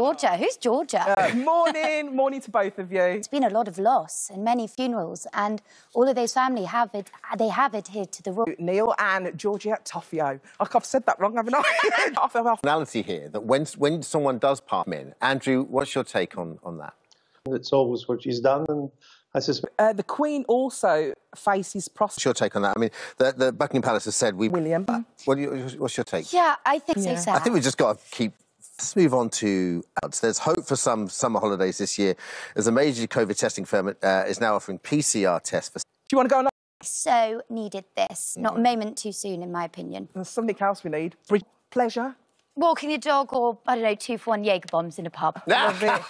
Georgia, who's Georgia? Uh, morning, morning to both of you. It's been a lot of loss and many funerals, and all of those family have it. They have adhered to the rule. Neil and Georgia Toffio. Like I've said that wrong, haven't I? I feel off. Personality here that when when someone does pass in, Andrew, what's your take on on that? It's always what she's done, and I suspect Uh, the Queen also faces What's prostitution. your take on that? I mean, the, the Buckingham Palace has said we. William. What you, what's your take? Yeah, I think Yeah. so sad. I think we've just got to keep. Let's move on to. There's hope for some summer holidays this year, as a major COVID testing firm uh, is now offering PCR tests for. Do you want to go on? so needed this. Not a moment too soon, in my opinion. There's something else we need. Bri- Pleasure. Walking the dog, or I don't know, two for one Jaeger bombs in a pub. Love it.